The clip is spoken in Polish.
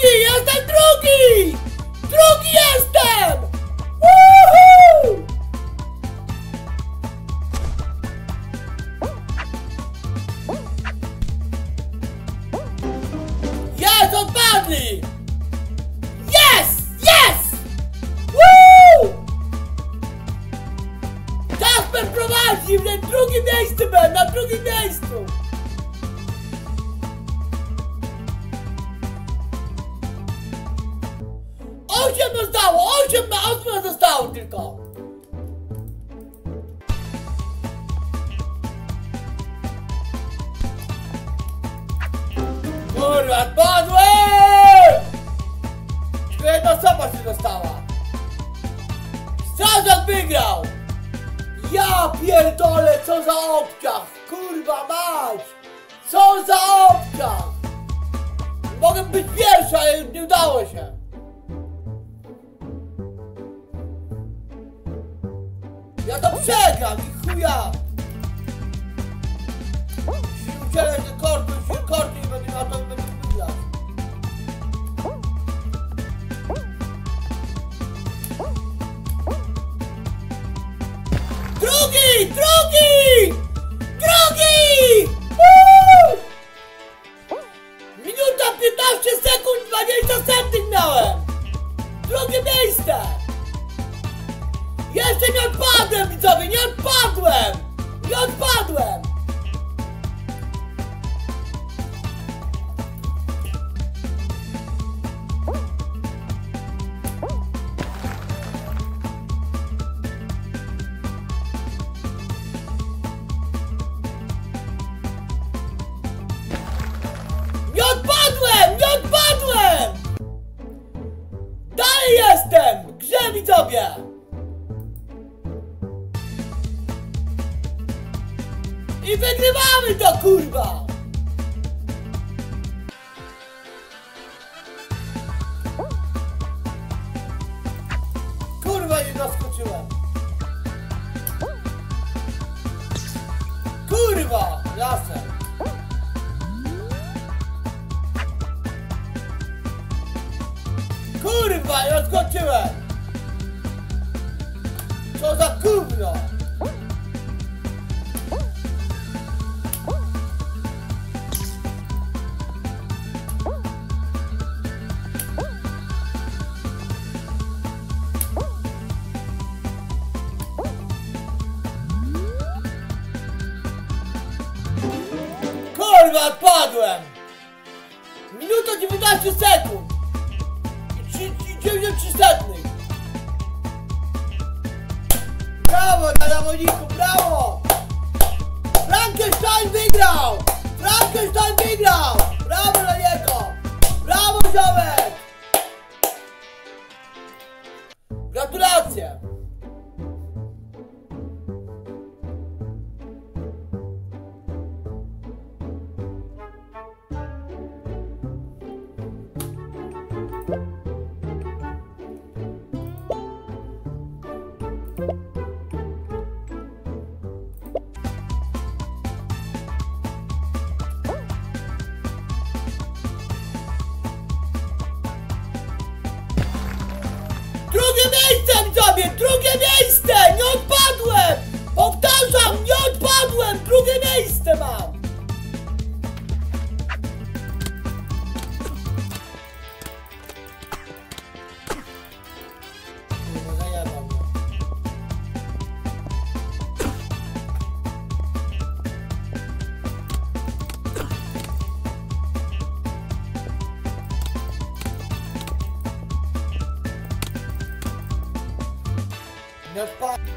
¡Truqui! ¡Hasta el truqui! ¡Truqui hasta! Osiem na zostało tylko! Kurwa, padłem! Tylko jedna osoba się dostała. Strażak wygrał! Ja pierdolę, co za obciach! Kurwa mać! Co za obciach! Mogę być pierwszy, ale nie udało się. Ja to przegram i chuja! Jeśli udzielę te kordy, jeśli kordy nie będę miał, to będę Jeszcze nie odpadłem widzowie, nie odpadłem! Nie odpadłem! Nie odpadłem! Nie odpadłem! Dalej jestem! Grze widzowie! I wygrywamy to kurwa! Kurwa nie zaskoczyłem! Kurwa! Lasem! Kurwa, nie odskoczyłem! Co za gówno! Kurwa, odpadłem! Minuta 19 sekund! I trzy- i 93 setnych! Brawo dla zawodniku, brawo! Frankenstein wygrał! Frankenstein wygrał! Brawo dla niego! Brawo ziomek! Oamenii să-mi doamne, drugă Nie odpadłem.